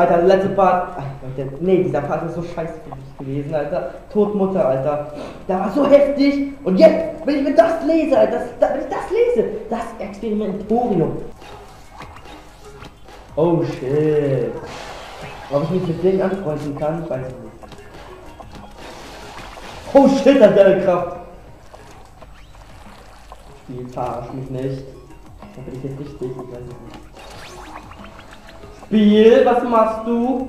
Alter, der letzte Part. Leute, nee, dieser Part ist so scheiße für mich gewesen, Alter. Todmutter, Alter. Der war so heftig. Und jetzt, wenn ich mir das lese, Alter, das, da, wenn ich das lese, das Experimentorium. Oh shit. Ob ich mich mit denen anfreunden kann, weiß ich nicht. Oh shit, hat der Kraft. Spiel, verarsch mich nicht. Da bin ich jetzt richtig, ich weiß nicht. Spiel, was machst du?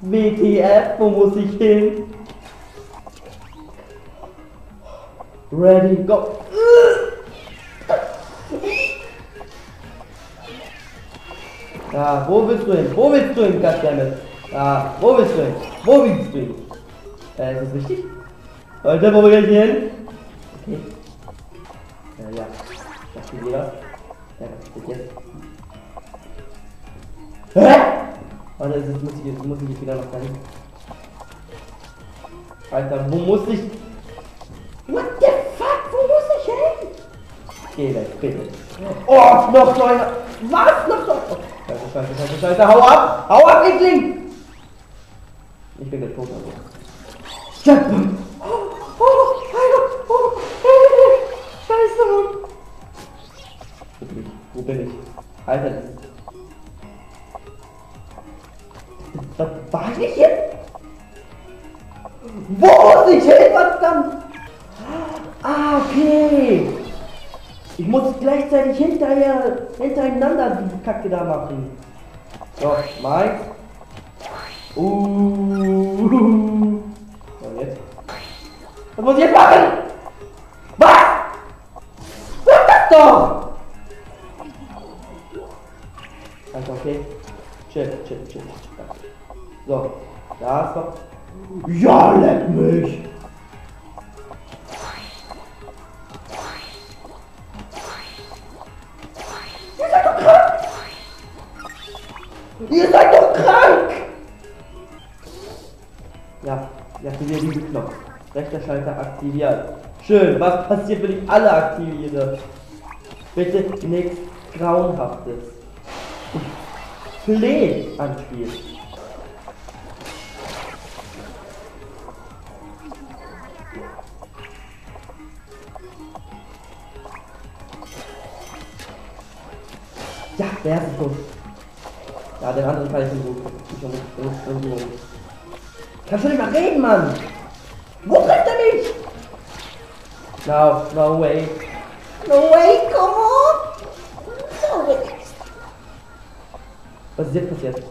WTF, wo muss ich hin? Ready, go. Ja, wo willst du hin? Wo willst du hin, goddammit? Ja, wo willst du hin? Wo willst du hin? Äh, ist das richtig? Leute, wo will ich hin? Okay. Äh, ja. Das geht jeder. Hä? Warte, jetzt muss ich, jetzt muss ich wieder noch rein. Alter, wo muss ich? What the fuck? Wo muss ich hin? Geh weg, bitte. Oh, noch so einer. Was? Noch so? Oh, scheiße, scheiße, scheiße, scheiße. Hau ab! Hau ab, Ickling! Ich bin der Tote. Jackpot! Kacke da machen. So, Mike. Uh. So, jetzt. Was muss ich jetzt machen? Was? Was das doch? Also, okay. Chill, chill, chill. So, da ist doch. Ja, leck mich! Ihr seid doch krank! Ja, ich aktiviere diesen Knopf. Rechter Schalter aktiviert. Schön, was passiert, wenn ich alle aktiviere? Bitte nichts Grauenhaftes. Flehe anspielen. Ja, der ist tot. Ja, den anderen kann ich ich muss. Kannst du nicht mal reden, Mann? Wo trifft er mich? No, no way. No way, come on! No way. Was ist jetzt passiert?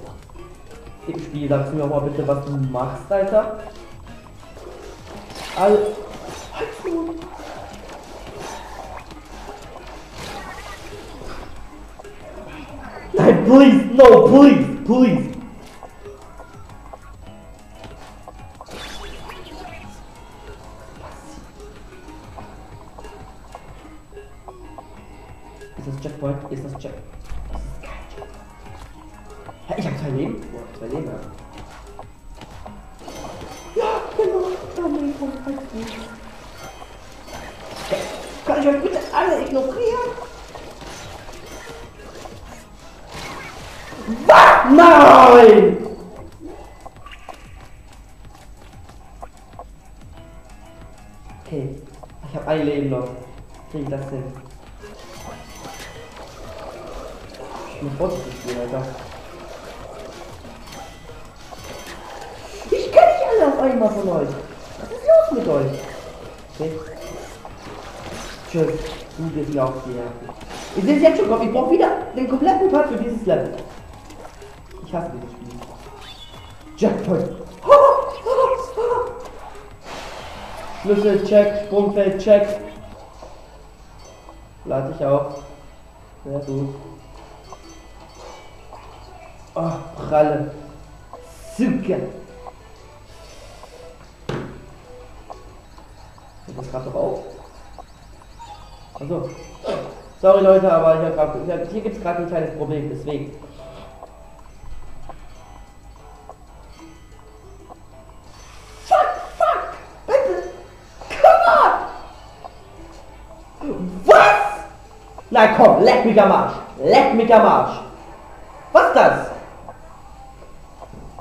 Im Spiel, sagst du mir auch mal bitte, was du machst, Alter? All. Nein, please, no, please, please. Ist das Checkpoint? Ist das Check? Das ist kein Checkpoint. Hä, ich hab zwei Leben? Ja, zwei Leben, ja. Ja, genau. Ja, nee, komm, halt nicht. Kann ich euch bitte alle ignorieren? Nein! Okay, ich habe ein Leben noch. Krieg das hin? Ich bin vorsichtig spielen, Alter. Ich kenne nicht alle auf einmal von euch. Was ist los mit euch? Okay. Tschüss. Du bist mir auf die sehe es jetzt schon. Ich brauche wieder den kompletten Part für dieses Level. Ich hasse dieses Spiel. Jackpot. Schlüssel check, Sprungfeld check. Lade ich auf. Sehr gut. Oh, pralle. Super. Das gerade doch auf? Achso. Sorry Leute, aber ich hab grad, hier gibt es gerade ein kleines Problem, deswegen. Na komm, leck mich am Arsch! Leck mich am Arsch!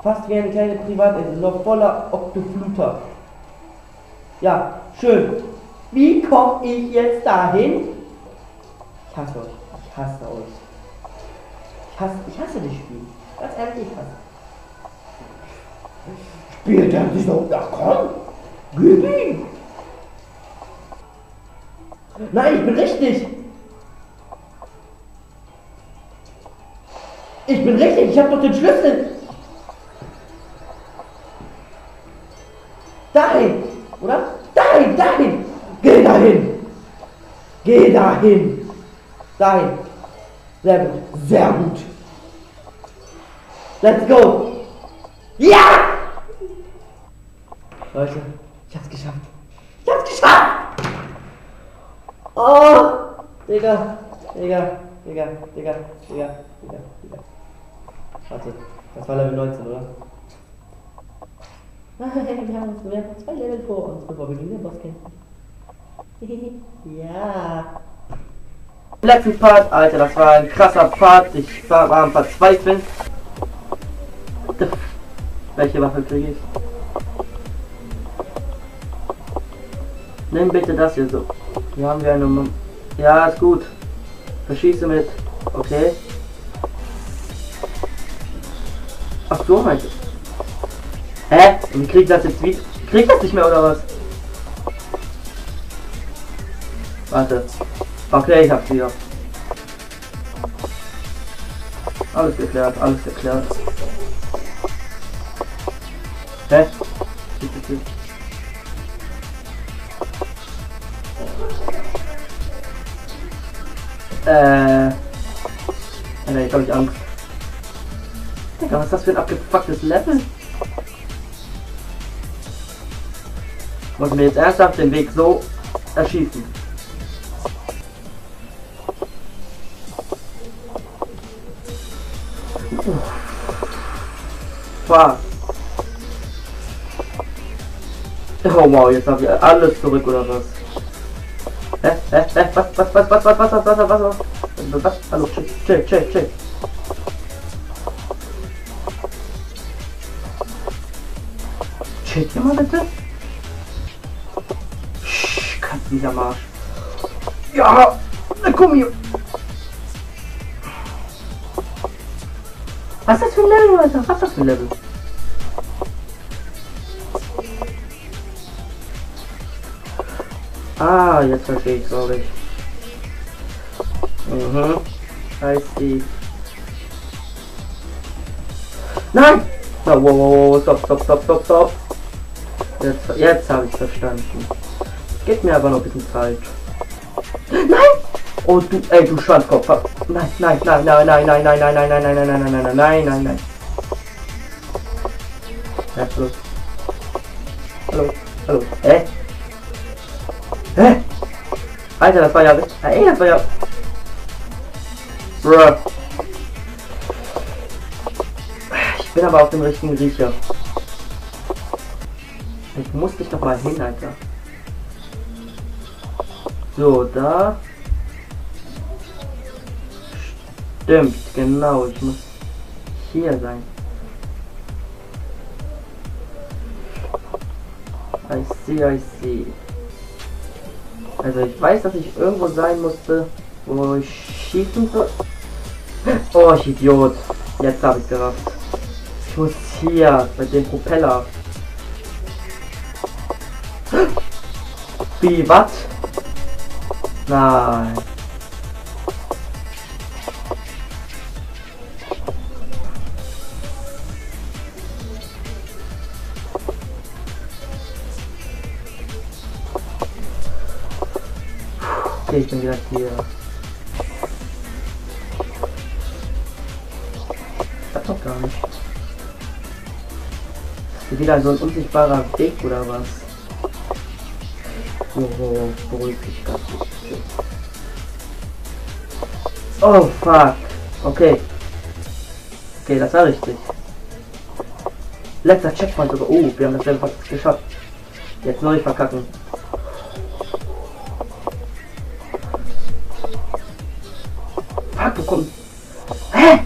Fast wie eine kleine Privatinsel, noch voller Oktofluter. Ja, schön. Wie komme ich jetzt dahin? Ich hasse euch. Ich hasse euch. Ich hasse, ich hasse das Spiel. Ganz ehrlich, ich hasse. Spielt er nicht noch? Ach komm! Gib ihn! Nein, ich bin richtig! Ich bin richtig, ich habe doch den Schlüssel! Dahin! Oder? Dahin, dahin! Geh dahin! Geh dahin! Dahin! Sehr gut, sehr gut! Let's go! Ja! Leute, ich hab's geschafft. Ich hab's geschafft! Oh! Digga, Digga, Digga, Digga, Digga, Digga, Digga. Warte, das war Level 19, oder? wir haben uns wir haben zwei Level vor uns, bevor wir den Boss kämpfen. ja. Letzten Part, Alter, das war ein krasser Part. Ich war, war am Verzweifeln. Welche Waffe kriege ich? Nimm bitte das hier so. Hier haben wir eine Nummer. Ja, ist gut. Verschieße mit. Okay. Ach so, meinst du? Hä? Und kriegt das jetzt wie? Kriegt das nicht mehr oder was? Warte. Okay, ich hab's wieder. Alles geklärt, alles geklärt. Hä? Äh. Alter, jetzt hab ich Angst. Digga, was ist das für ein abgefucktes Level? Muss mir jetzt ernsthaft den Weg so erschießen. Fuck. Oh wow, jetzt habe ich alles zurück oder was? Hä? Hä? Hä? Was? Was? Was? Was? Was? Was? Was? Was? Was? Was? Was? Hallo, chill, chill, chill, chill. Chillt ihr mal bitte? Sch, kannst nicht am Arsch. Ja, na komm hier. Was ist das für ein Level, Alter? Was ist das für ein Level? Ah, jetzt verstehe ich, glaube ich. Mhm. Heißt die. Nein! Oh, wow, wow, wow, stopp, stopp, stopp, stopp, stopp. Jetzt, jetzt habe ich verstanden. Geht mir aber noch ein bisschen falsch. Nein! Oh du, ey, du Schwanzkopf. Nein, nein, nein, nein, nein, nein, nein, nein, nein, nein, nein, nein, nein, nein, nein, nein, nein, nein. Ja, hallo. Hallo, hallo. Hä? Hä? Alter, das war ja... Ey, das war ja... Bruh. Ich bin aber auf dem richtigen Riecher. Ich muss dich doch mal hin, Alter. So, da. Stimmt, genau. Ich muss hier sein. I see, I see. Also ich weiß, dass ich irgendwo sein musste, wo ich schießen soll. Oh, ich Idiot. Jetzt habe ich gerafft. Ich muss hier mit dem Propeller. Wie, was? Nein. Okay, ich bin wieder hier. Ich hab doch gar nicht. Ist wieder so ein unsichtbarer Weg oder was? Oh, oh, beruhig dich ganz Oh fuck. Okay. Okay, das war richtig. Letzter Checkpoint sogar. Oh, wir haben das Level geschafft. Jetzt neu verkacken. Fuck, wo kommt... Hä?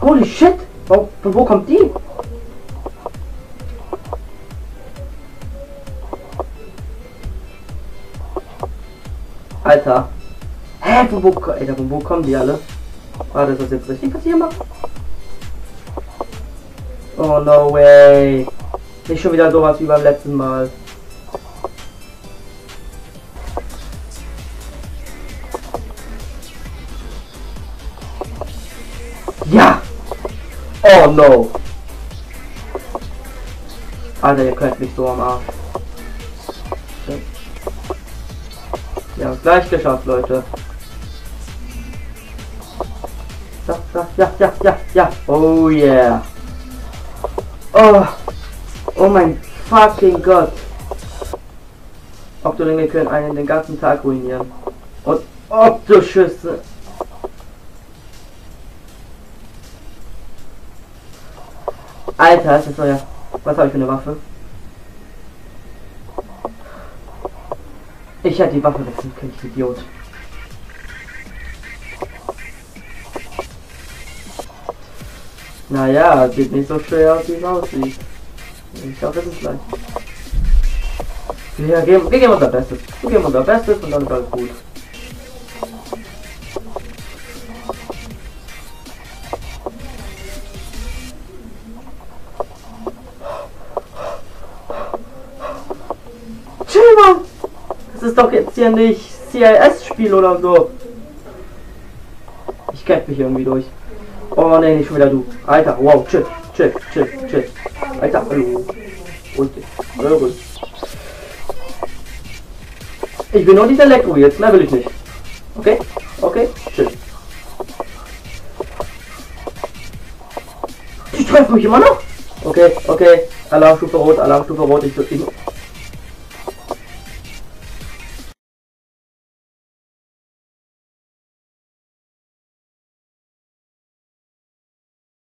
Holy shit! Wo, wo kommt die? Hä, von wo, Alter, von wo kommen die alle? Warte, ist das jetzt richtig, was ich? Oh, no way. Nicht schon wieder sowas wie beim letzten Mal. Ja! Oh no! Alter, ihr könnt mich so am Arsch. Ja, gleich geschafft, Leute. Ja, ja, ja, ja, ja. Oh yeah. Oh. Oh mein fucking Gott. Octolinge können einen den ganzen Tag ruinieren. Und Octoschüsse. Alter, ist das euer. Was habe ich für eine Waffe? Ich hätte die Waffe wechseln können, ich Idiot. Naja, sieht nicht so schwer aus, wie es aussieht. Ich glaube, das ist leicht. Wir geben, wir geben unser Bestes. Wir geben unser Bestes und dann ist alles gut. Chill! Das ist doch jetzt hier nicht CIS-Spiel oder so. Ich kämpfe mich irgendwie durch. Oh ne, nicht schon wieder du. Alter, wow, chill, chill, chill, chill. Alter, hallo. Und ruhig. Ich bin nur dieser Elektro jetzt, mehr will ich nicht. Okay? Okay? Chill. Die treffen mich immer noch? Okay, okay. Alarmstufe rot, Alarmstufe rot. Ich, ich